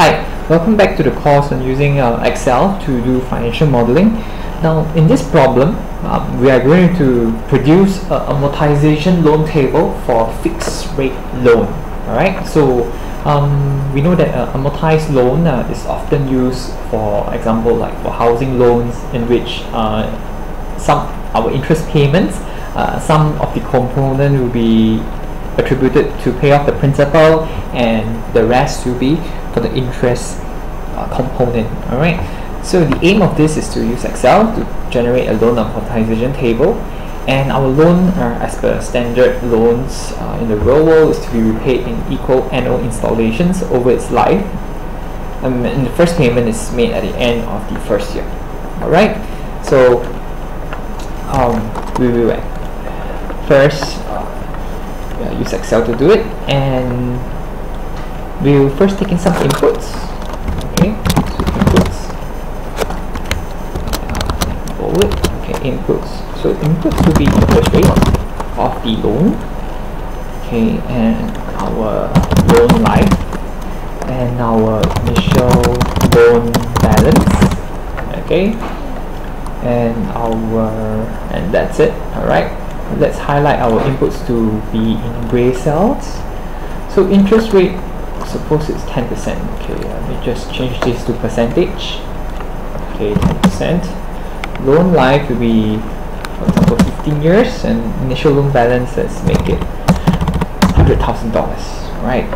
Hi, welcome back to the course on using uh, Excel to do financial modeling. Now in this problem, um, we are going to produce a amortization loan table for fixed rate loan. Alright, so um, we know that uh, amortized loan uh, is often used for example like for housing loans in which uh, some our interest payments, uh, some of the component will be attributed to pay off the principal and the rest will be for the interest uh, component alright? So the aim of this is to use Excel to generate a loan amortization table. And our loan uh, as per standard loans uh, in the real world is to be repaid in equal annual installments over its life. Um, and the first payment is made at the end of the first year alright? So um, we will first uh, use Excel to do it and we'll first take in some inputs. Okay so inputs. Forward. Okay inputs. So inputs will be interest rate of the loan. Okay and our loan life and our initial loan balance. Okay and our and that's it. All right let's highlight our inputs to be in gray cells. So interest rate suppose it's 10% okay let me just change this to percentage. Okay 10% loan life will be for example 15 years and initial loan balance let's make it $100,000 right?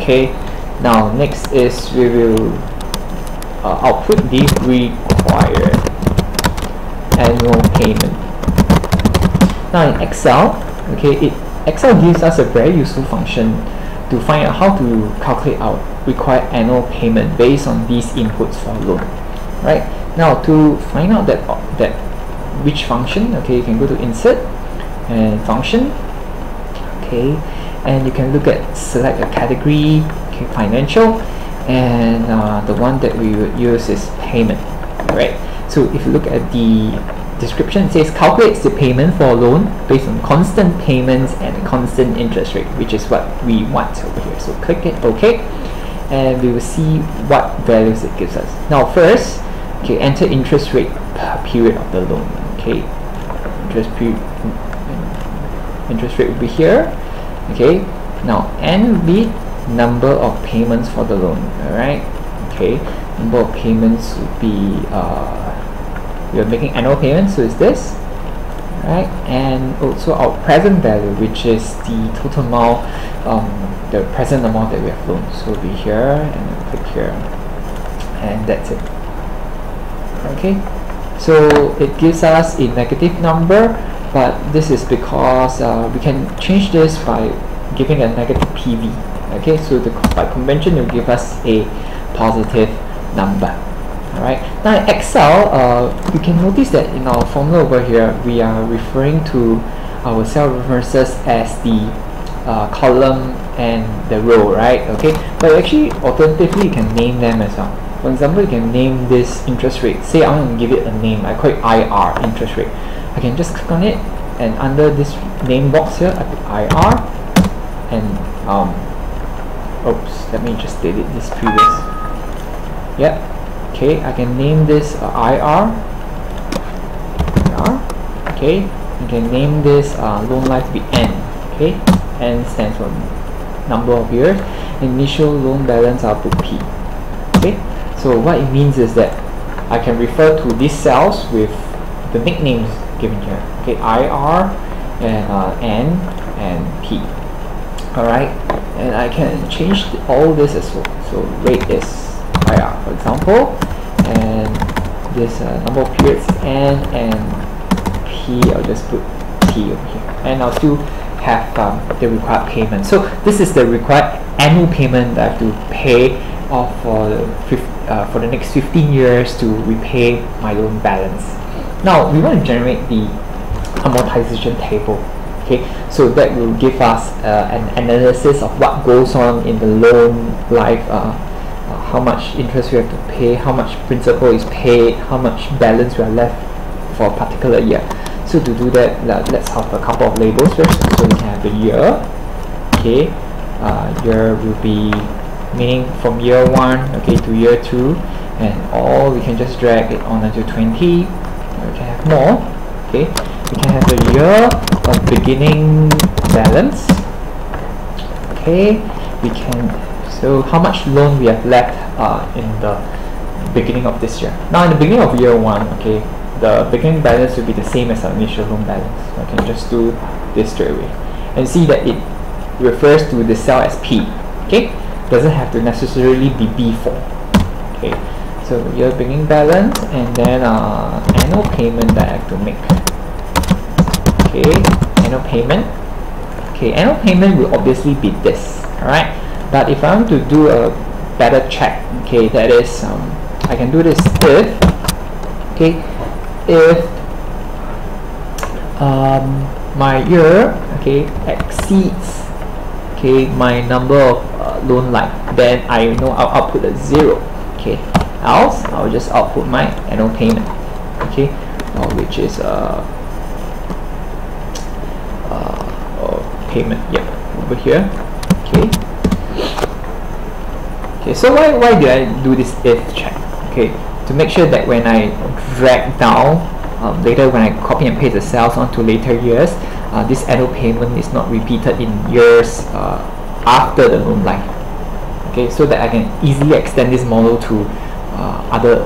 Okay now next is we will uh, output the required annual payment now in Excel okay it Excel gives us a very useful function to find out how to calculate our required annual payment based on these inputs for loan right? Now to find out that that which function okay you can go to insert and function okay and you can look at select a category okay, financial and uh, the one that we would use is payment right? So if you look at the description says calculates the payment for a loan based on constant payments and constant interest rate which is what we want over here. So click it OK and we will see what values it gives us. Now first okay enter interest rate per period of the loan okay? Interest period interest rate will be here okay? Now will be number of payments for the loan alright? Okay number of payments would be uh, we're making annual payments so is this right? And also our present value which is the total amount um, the present amount that we have loaned. So we'll be here and then click here and that's it. Okay? So it gives us a negative number but this is because uh, we can change this by giving a negative PV okay? So the by convention it will give us a positive number Alright, now in Excel, uh, you can notice that in our formula over here, we are referring to our cell references as the uh, column and the row, right? Okay, but actually, alternatively, you can name them as well. For example, you can name this interest rate. Say I'm going to give it a name. I call it IR, interest rate. I can just click on it, and under this name box here, I put IR, and um, oops, let me just delete this previous. Yep, okay I can name this uh, IR okay. I can name this uh, loan life be N okay. N stands for number of years. Initial loan balance I'll P okay. So what it means is that I can refer to these cells with the nicknames given here okay. IR and uh, N and P alright. And I can change all this as well. So rate is IR for example and this uh, number of periods n and p I'll just put t over here. And I'll still have um, the required payment. So this is the required annual payment that I have to pay off for the, uh, for the next 15 years to repay my loan balance. Now we want to generate the amortization table okay? So that will give us uh, an analysis of what goes on in the loan life uh, how much interest we have to pay, how much principal is paid, how much balance we are left for a particular year. So to do that, let's have a couple of labels first. So we can have the year. Okay, uh, year will be meaning from year 1 okay to year 2 and or we can just drag it on until 20 we can have more okay we can have a year of beginning balance okay we can so how much loan we have left uh, in the beginning of this year? Now in the beginning of year 1 okay the beginning balance will be the same as our initial loan balance. I can just do this straight away. And see that it refers to the cell as P okay? Doesn't have to necessarily be B4 okay? So year beginning balance and then uh, annual payment that I have to make okay? Annual payment okay? Annual payment will obviously be this alright but if I want to do a better check okay that is um, I can do this. If okay if um, my year okay exceeds okay my number of uh, loan life then I know I'll output a zero okay. Else I'll just output my annual payment okay uh, which is uh, uh, payment yep over here okay okay so why, why did I do this if check? Okay to make sure that when I drag down um, later when I copy and paste the cells onto later years uh, this annual payment is not repeated in years uh, after the loan life okay so that I can easily extend this model to uh, other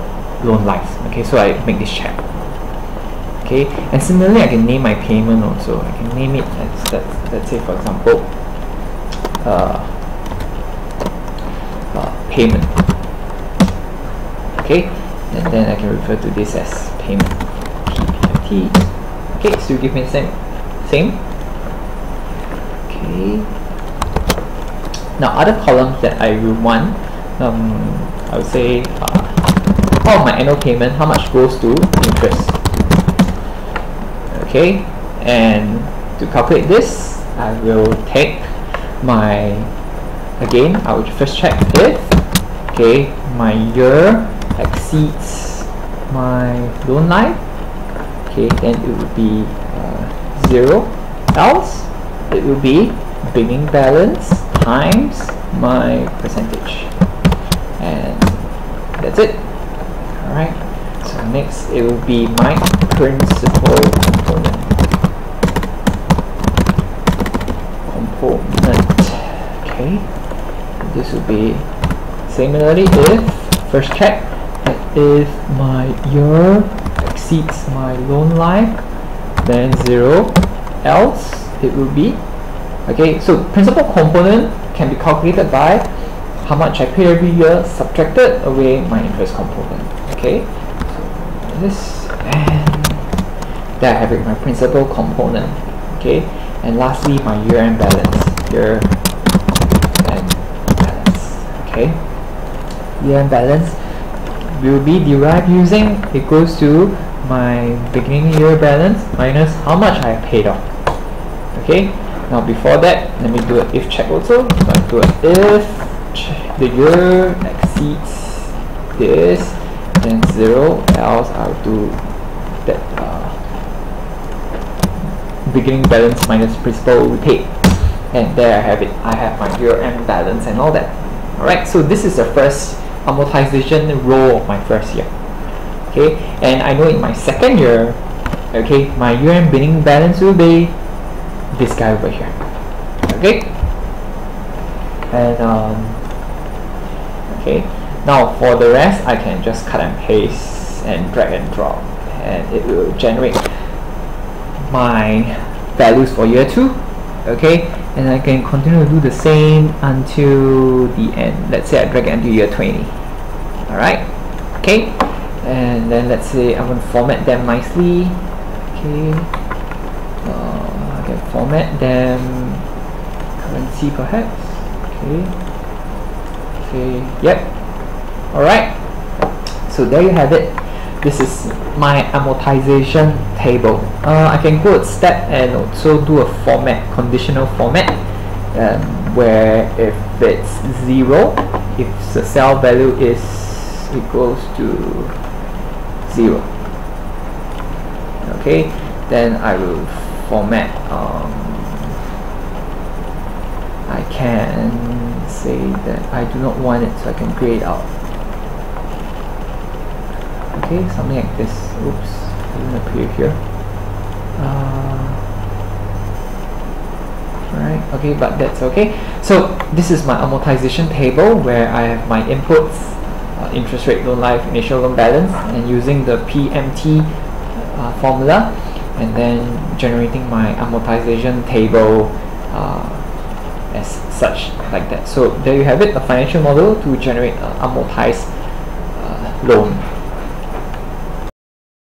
loan lives okay so I make this check. Okay and similarly I can name my payment also. I can name it let's, let's say for example uh, payment. Okay? And then I can refer to this as payment. PPT okay still give me the same same? Okay. Now other columns that I will want um, I would say uh, all my annual payment how much goes to interest? Okay and to calculate this I will take my again I will first check if okay my year exceeds my loan life okay then it will be uh, zero. Else it will be beginning balance times my percentage. And that's it. Alright so next it will be my principal component. Component. Okay this will be similarly if first check. If my year exceeds my loan life. Then zero. Else it will be. Okay so principal component can be calculated by how much I pay every year subtracted away my interest component. Okay so this and there I have it my principal component. Okay and lastly my year-end balance. Year end balance. Okay year-end balance will be derived using equals to my beginning year balance minus how much I have paid off. Okay? Now before that let me do an if check also. So I do an if the year exceeds this then zero else I'll do that uh, beginning balance minus principal repaid and there I have it. I have my year end balance and all that. Alright so this is the first amortization row of my first year. Okay? And I know in my second year okay my year end beginning balance will be this guy over here. Okay? And um, okay. Now for the rest I can just cut and paste and drag and drop. And it will generate my values for year 2 okay and I can continue to do the same until the end. Let's say I drag it until year 20 alright? Okay? And then let's say I want to format them nicely. Okay. Uh, I can format them. Currency perhaps? Okay. Okay. Yep. Alright? So there you have it this is my amortization table. Uh, I can go a step and also do a format conditional format um, where if it's zero if the cell value is equals to zero. Okay then I will format um, I can say that I do not want it so I can it out okay something like this. Oops it doesn't appear here. Uh, right okay but that's okay. So this is my amortization table where I have my inputs uh, interest rate loan life initial loan balance and using the PMT uh, formula and then generating my amortization table uh, as such like that. So there you have it a financial model to generate an amortized uh, loan